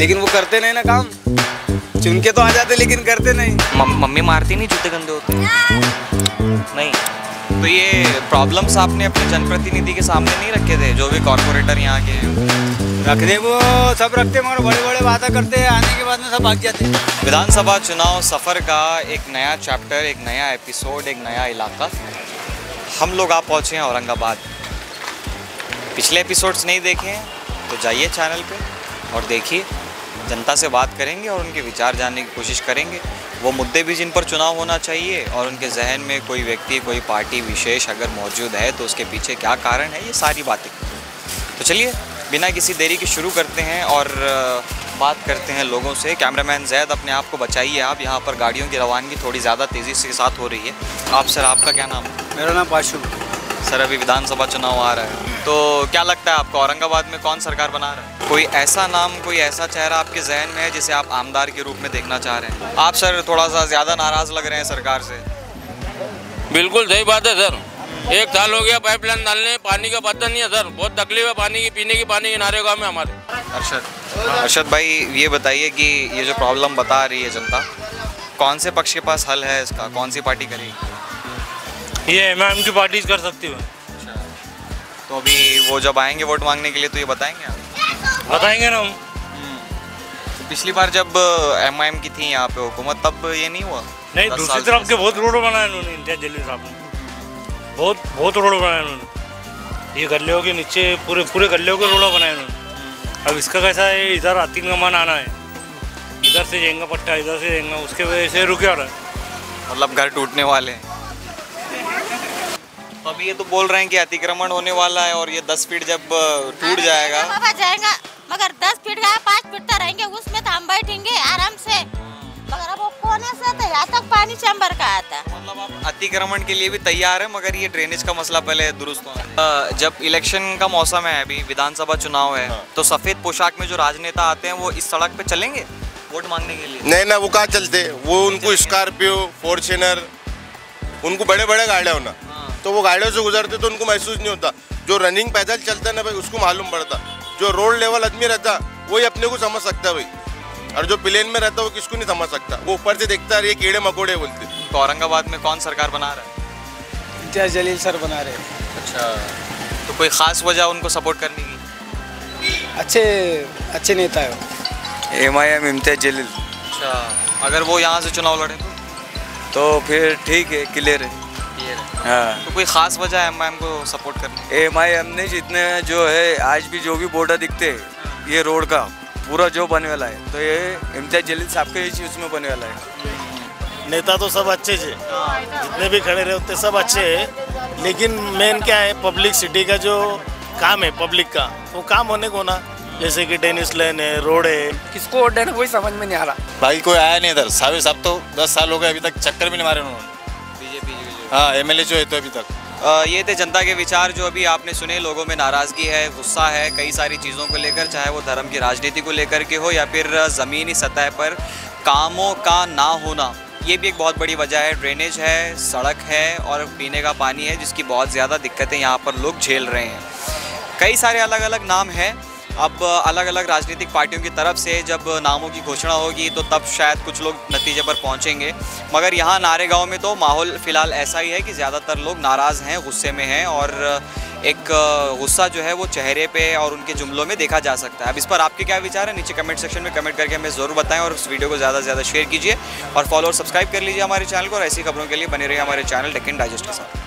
लेकिन वो करते नहीं ना काम। चुन के तो आ जाते लेकिन करते नहीं। मम- मम्मी मारती नहीं जूते गंदे होते। नहीं। तो ये प्रॉब्लम्स आपने अपने जनप्रतिनिधि के सामने नहीं रखे थे जो भी कॉरपोरेटर यहाँ के हैं? रखते वो सब रखते मगर बड़े बड़े वादा करते हैं आने के बाद में सब भाग जाते। विधानसभा चुनाव सफ़र का एक नया चैप्टर एक नया एपिसोड एक नया इलाका। हम लोग आप पहुँचे हैं औरंगाबाद। पिछले एपिसोड्स नहीं देखे हैं तो जाइए चैनल पे और देखिए। जनता से बात करेंगे और उनके विचार जानने की कोशिश करेंगे। वो मुद्दे भी जिन पर चुनाव होना चाहिए और उनके जहन में कोई व्यक्ति कोई पार्टी विशेष अगर मौजूद है तो उसके पीछे क्या कारण है ये सारी बातें। तो चलिए बिना किसी देरी के शुरू करते हैं और बात करते हैं लोगों से। कैमरामैन जैद अपने आप को बचाइए आप। यहाँ पर गाड़ियों की रवानगी थोड़ी ज़्यादा तेज़ी से साथ हो रही है। आप सर आपका क्या नाम? है मेरा नाम पाशु। सर अभी विधानसभा चुनाव आ रहा है। तो क्या लगता है आपको औरंगाबाद में कौन सरकार बना रहा है? कोई ऐसा नाम कोई ऐसा चेहरा आपके जहन में है जिसे आप आमदार के रूप में देखना चाह रहे हैं? आप सर थोड़ा सा ज़्यादा नाराज़ लग रहे हैं सरकार से। बिल्कुल सही बात है सर। एक साल हो गया पाइपलाइन डालने पानी का पता नहीं है सर। बहुत तकलीफ़ है पानी की पीने की पानी के नारे गाँव में हमारे। अरशद अरशद भाई ये बताइए कि ये जो प्रॉब्लम बता रही है जनता कौन से पक्ष के पास हल है इसका? कौन सी पार्टी करेगी? ये एम की पार्टी कर सकती है। तो अभी वो जब आएँगे वोट मांगने के लिए तो ये बताएँगे आप? बताएँगे ना हम। तो पिछली बार जब एम आई एम की थी यहाँ पे हुकूमत तब ये नहीं हुआ? नहीं दूसरी तरफ़ से- के बहुत रोड बनाए उन्होंने इंडिया जलील साहब ने बहुत बहुत रोड बनाए उन्होंने ये गलियों के नीचे पूरे पूरे गलियों के रोड बनाए उन्होंने अब इसका कैसा है इधर आतिन का मान आना है। इधर से जाएँगा पट्टा इधर से जाएँगा उसके वजह से रुके जा रहा है। मतलब घर टूटने वाले। हैं तो अभी ये तो बोल रहे हैं कि अतिक्रमण होने वाला है और ये दस फीट जब टूट जाएगा। जाएगा। मगर दस फीट का पाँच फीट तो रहेंगे उसमें तो हम बैठेंगे आराम से। मगर अब वो कोने से तो यहाँ तक पानी चैम्बर का आता मतलब आप अतिक्रमण के लिए भी तैयार है मगर ये ड्रेनेज का मसला पहले दुरुस्त होना अ, जब इलेक्शन का मौसम है अभी विधानसभा चुनाव है तो सफ़ेद पोशाक में जो राजनेता आते हैं वो इस सड़क पे चलेंगे वोट मांगने के लिए? नहीं ना वो कहाँ चलते? वो उनको स्कॉर्पियो फॉर्चुनर उनको बड़े बड़े गाड़ियाँ होना तो वो गाड़ियों से गुजरते तो उनको महसूस नहीं होता। जो रनिंग पैदल चलता है ना भाई उसको मालूम पड़ता। जो रोड लेवल आदमी रहता वही अपने को समझ सकता है भाई। और जो प्लेन में रहता वो किसको नहीं समझ सकता। वो ऊपर से देखता है ये कीड़े मकोड़े बोलते। तो औरंगाबाद में कौन सरकार बना रहा है? इम्तियाज़ जलील सर बना रहे अच्छा। तो कोई खास वजह उनको सपोर्ट करने की? अच्छे अच्छे नेता है एम आई एम इम्तियाज़ जलील। अच्छा। अगर वो यहाँ से चुनाव लड़े तो? तो फिर ठीक है क्लियर है। ये रहे। हाँ। तो कोई खास वजह है एम को सपोर्ट करने? एम आई एम ने जितने जो है आज भी जो भी बॉर्डर दिखते हैं ये रोड का पूरा जो बने वाला है तो ये इम्तियाज़ जलील साहब के ही उसमें बने वाला है। नेता तो सब अच्छे थे। जितने भी खड़े रहे उतने सब अच्छे हैं। लेकिन मेन क्या है पब्लिक सिटी का जो काम है पब्लिक का वो तो काम होने को ना जैसे कि टेनिस लेन है रोड है। किसको वोट देना कोई समझ में नहीं आ रहा। भाई कोई आया नहीं इधर। सावे साहब तो दस साल हो गए अभी तक चक्कर भी नहीं मारे उन्होंने। हाँ एमएलए जो है तो अभी तक। अ, ये थे जनता के विचार जो अभी आपने सुने लोगों में नाराज़गी है गुस्सा है कई सारी चीज़ों को लेकर चाहे वो धर्म की राजनीति को लेकर के हो या फिर ज़मीनी सतह पर कामों का ना होना ये भी एक बहुत बड़ी वजह है। ड्रेनेज है सड़क है और पीने का पानी है जिसकी बहुत ज़्यादा दिक्कतें यहाँ पर लोग झेल रहे हैं। कई सारे अलग अलग नाम हैं अब अलग अलग राजनीतिक पार्टियों की तरफ़ से जब नामों की घोषणा होगी तो तब शायद कुछ लोग नतीजे पर पहुँचेंगे। मगर यहाँ नारेगांव में तो माहौल फ़िलहाल ऐसा ही है कि ज़्यादातर लोग नाराज़ हैं, गुस्से में हैं और एक गुस्सा जो है वो चेहरे पे और उनके जुमलों में देखा जा सकता है। अब इस पर आपके क्या विचार है? नीचे कमेंट सेक्शन में कमेंट करके हमें ज़रूर बताएँ और इस वीडियो को ज़्यादा से ज़्यादा शेयर कीजिए और फॉलो और सब्सक्राइब कर लीजिए हमारे चैनल को और ऐसी खबरों के लिए बने रहिए हमारे चैनल टेक इन डाइजेस्ट के साथ।